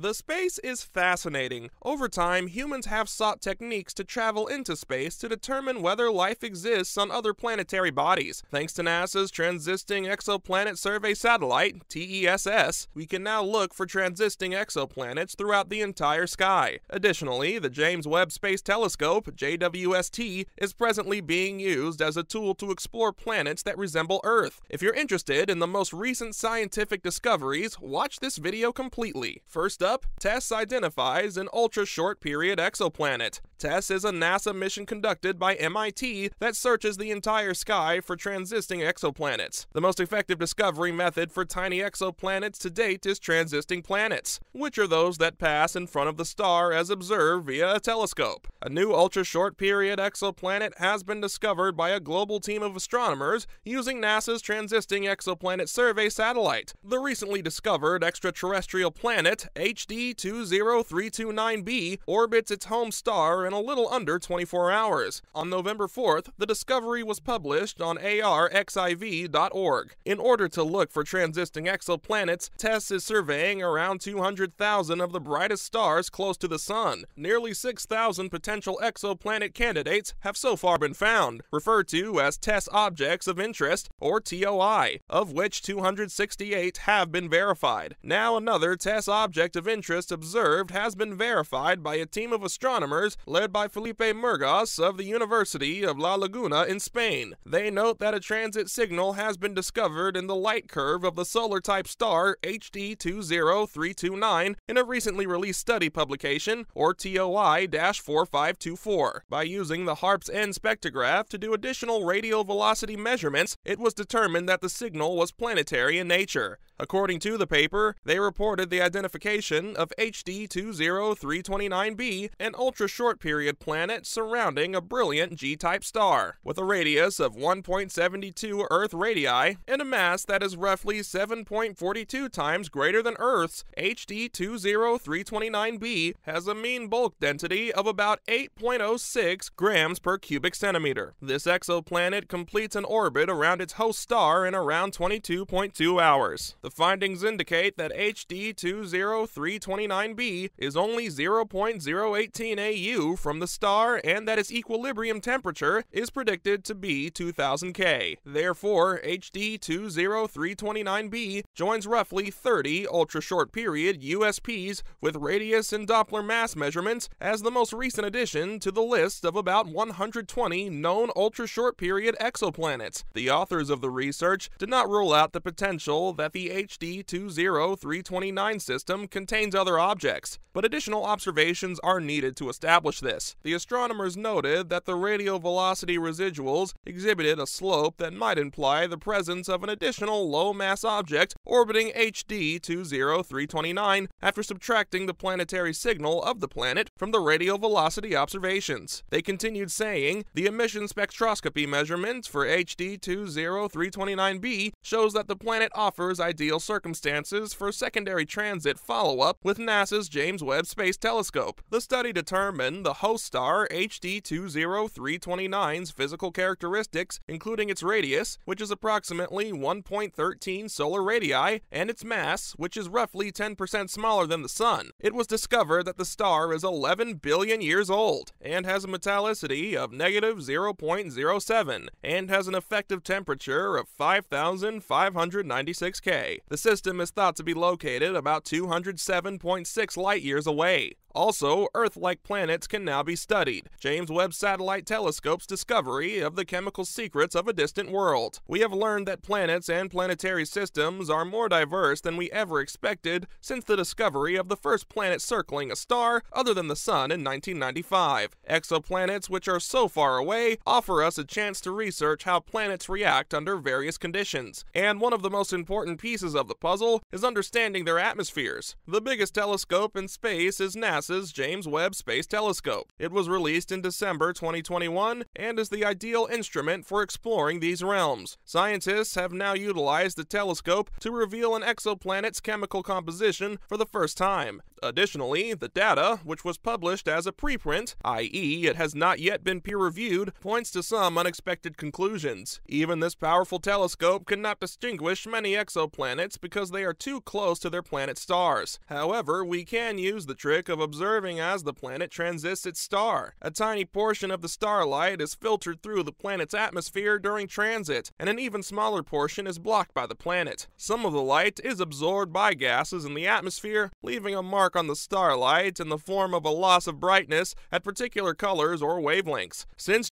The space is fascinating. Over time, humans have sought techniques to travel into space to determine whether life exists on other planetary bodies. Thanks to NASA's Transiting Exoplanet Survey Satellite, TESS, we can now look for transiting exoplanets throughout the entire sky. Additionally, the James Webb Space Telescope, JWST, is presently being used as a tool to explore planets that resemble Earth. If you're interested in the most recent scientific discoveries, watch this video completely. First up, TESS identifies an ultra short period exoplanet. TESS is a NASA mission conducted by MIT that searches the entire sky for transiting exoplanets. The most effective discovery method for tiny exoplanets to date is transiting planets, which are those that pass in front of the star as observed via a telescope. A new ultra short period exoplanet has been discovered by a global team of astronomers using NASA's Transiting Exoplanet Survey satellite. The recently discovered extraterrestrial planet, HD 20329b, orbits its home star in a little under 24 hours. On November 4th, the discovery was published on arxiv.org. In order to look for transiting exoplanets, TESS is surveying around 200,000 of the brightest stars close to the Sun. Nearly 6,000 potential exoplanet candidates have so far been found, referred to as TESS Objects of Interest, or TOI, of which 268 have been verified. Now another TESS Object of Interest observed has been verified by a team of astronomers led by Felipe Murgas of the University of La Laguna in Spain. They note that a transit signal has been discovered in the light curve of the solar type star HD 20329 in a recently released study publication, or TOI 4524. By using the HARPS N spectrograph to do additional radial velocity measurements, it was determined that the signal was planetary in nature. According to the paper, they reported the identification of HD 20329b, an ultra short period planet surrounding a brilliant G type star, with a radius of 1.72 Earth radii and a mass that is roughly 7.42 times greater than Earth's. HD 20329b has a mean bulk density of about 8.06 grams per cubic centimeter. This exoplanet completes an orbit around its host star in around 22.2 hours. The findings indicate that HD 20329b is only 0.018 AU from the star and that its equilibrium temperature is predicted to be 2000 K. Therefore, HD 20329b joins roughly 30 ultra short period USPs with radius and Doppler mass measurements as the most recent addition to the list of about 120 known ultra short period exoplanets. The authors of the research did not rule out the potential that the HD 20329 system contains other objects, but additional observations are needed to establish this. The astronomers noted that the radial velocity residuals exhibited a slope that might imply the presence of an additional low mass object orbiting HD 20329 after subtracting the planetary signal of the planet from the radial velocity observations. They continued saying the emission spectroscopy measurements for HD 20329b shows that the planet offers ideal circumstances for secondary transit follow up with NASA's James Webb Space Telescope. The study determined the host star HD 20329's physical characteristics, including its radius, which is approximately 1.13 solar radii, and its mass, which is roughly 10% smaller than the Sun. It was discovered that the star is 11 billion years old and has a metallicity of negative 0.07 and has an effective temperature of 5,596 K. The system is thought to be located about 207.6 light years away. Also, Earth like planets can now be studied. James Webb Satellite Telescope's discovery of the chemical secrets of a distant world. We have learned that planets and planetary systems are more diverse than we ever expected since the discovery of the first planet circling a star other than the Sun in 1995. Exoplanets, which are so far away, offer us a chance to research how planets react under various conditions. And one of the most important pieces of the puzzle is understanding their atmospheres. The biggest telescope in space is NASA's NASA's James Webb Space Telescope. It was released in December 2021 and is the ideal instrument for exploring these realms. Scientists have now utilized the telescope to reveal an exoplanet's chemical composition for the first time. Additionally, the data, which was published as a preprint, i.e., it has not yet been peer reviewed, points to some unexpected conclusions. Even this powerful telescope cannot distinguish many exoplanets because they are too close to their planet stars. However, we can use the trick of observing as the planet transits its star. A tiny portion of the starlight is filtered through the planet's atmosphere during transit, and an even smaller portion is blocked by the planet. Some of the light is absorbed by gases in the atmosphere, leaving a mark on the starlight in the form of a loss of brightness at particular colors or wavelengths. Since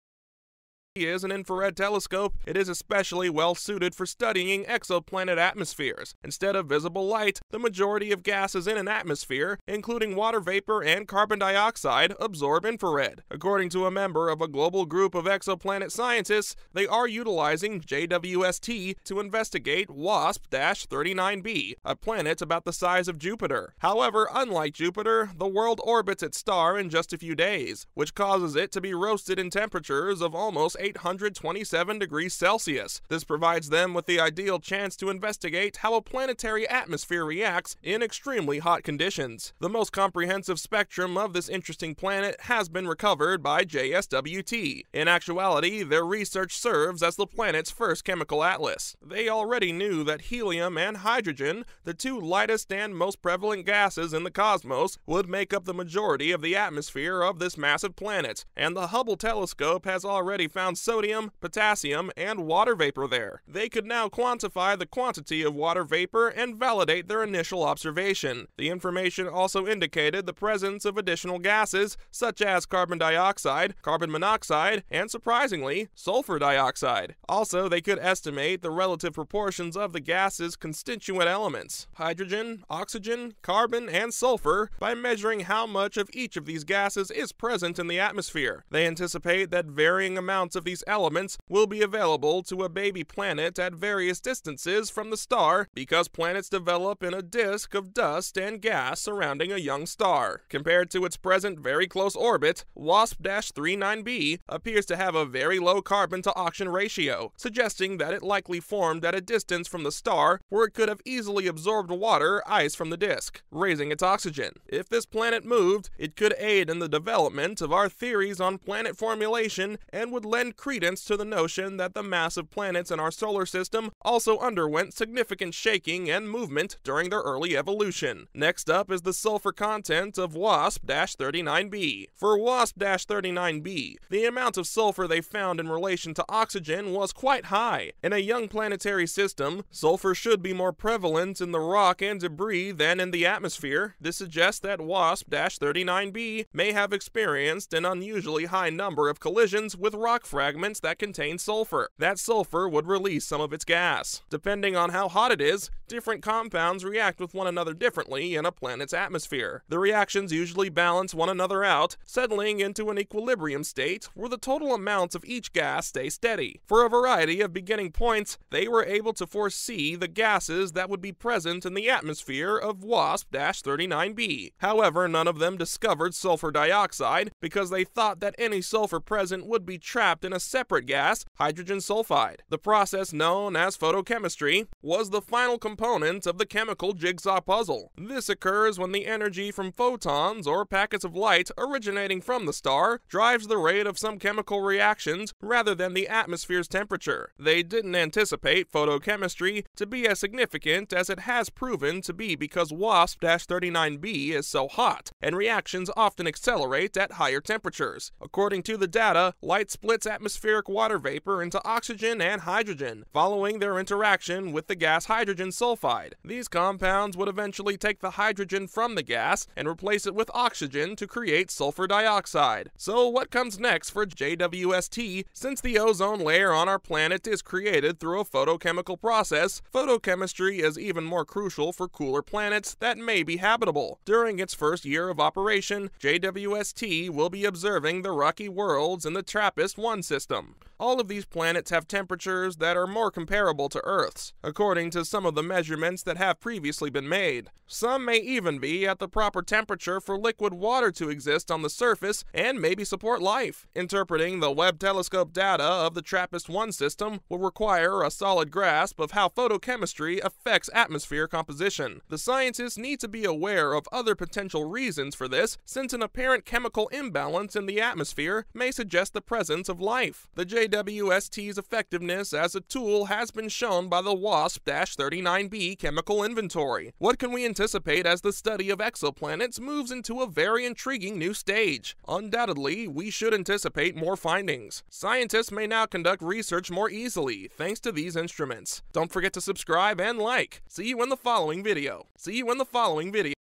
is an infrared telescope, it is especially well suited for studying exoplanet atmospheres. Instead of visible light, the majority of gases in an atmosphere, including water vapor and carbon dioxide, absorb infrared. According to a member of a global group of exoplanet scientists, they are utilizing JWST to investigate WASP-39b, a planet about the size of Jupiter. However, unlike Jupiter, the world orbits its star in just a few days, which causes it to be roasted in temperatures of almost 827 degrees Celsius. This provides them with the ideal chance to investigate how a planetary atmosphere reacts in extremely hot conditions. The most comprehensive spectrum of this interesting planet has been recovered by JSWT. In actuality, their research serves as the planet's first chemical atlas. They already knew that helium and hydrogen, the two lightest and most prevalent gases in the cosmos, would make up the majority of the atmosphere of this massive planet, and the Hubble telescope has already found found sodium, potassium, and water vapor there. They could now quantify the quantity of water vapor and validate their initial observation. The information also indicated the presence of additional gases such as carbon dioxide, carbon monoxide, and surprisingly, sulfur dioxide. Also, they could estimate the relative proportions of the gases' constituent elements hydrogen, oxygen, carbon, and sulfur by measuring how much of each of these gases is present in the atmosphere. They anticipate that varying amounts of of these elements will be available to a baby planet at various distances from the star because planets develop in a disk of dust and gas surrounding a young star. Compared to its present very close orbit, WASP 39b appears to have a very low carbon to oxygen ratio, suggesting that it likely formed at a distance from the star where it could have easily absorbed water ice from the disk, raising its oxygen. If this planet moved, it could aid in the development of our theories on planet formulation and would lend credence to the notion that the massive planets in our solar system also underwent significant shaking and movement during their early evolution. Next up is the sulfur content of WASP 39b. For WASP 39b, the amount of sulfur they found in relation to oxygen was quite high. In a young planetary system, sulfur should be more prevalent in the rock and debris than in the atmosphere. This suggests that WASP 39b may have experienced an unusually high number of collisions with rock fragments fragments that contain sulfur. That sulfur would release some of its gas. Depending on how hot it is, different compounds react with one another differently in a planet's atmosphere. The reactions usually balance one another out, settling into an equilibrium state where the total amounts of each gas stay steady. For a variety of beginning points, they were able to foresee the gases that would be present in the atmosphere of WASP-39b. However, none of them discovered sulfur dioxide because they thought that any sulfur present would be trapped in in a separate gas, hydrogen sulfide. The process known as photochemistry was the final component of the chemical jigsaw puzzle. This occurs when the energy from photons or packets of light originating from the star drives the rate of some chemical reactions rather than the atmosphere's temperature. They didn't anticipate photochemistry to be as significant as it has proven to be because WASP-39b is so hot, and reactions often accelerate at higher temperatures. According to the data, light splits at atmospheric water vapor into oxygen and hydrogen, following their interaction with the gas hydrogen sulfide. These compounds would eventually take the hydrogen from the gas and replace it with oxygen to create sulfur dioxide. So, what comes next for JWST? Since the ozone layer on our planet is created through a photochemical process, photochemistry is even more crucial for cooler planets that may be habitable. During its first year of operation, JWST will be observing the rocky worlds in the TRAPPIST 1 system. All of these planets have temperatures that are more comparable to Earth's, according to some of the measurements that have previously been made. Some may even be at the proper temperature for liquid water to exist on the surface and maybe support life. Interpreting the Webb telescope data of the TRAPPIST 1 system will require a solid grasp of how photochemistry affects atmosphere composition. The scientists need to be aware of other potential reasons for this, since an apparent chemical imbalance in the atmosphere may suggest the presence of life. The JWST's effectiveness as a tool has been shown by the WASP 39b chemical inventory. What can we anticipate as the study of exoplanets moves into a very intriguing new stage? Undoubtedly, we should anticipate more findings. Scientists may now conduct research more easily thanks to these instruments. Don't forget to subscribe and like. See you in the following video. See you in the following video.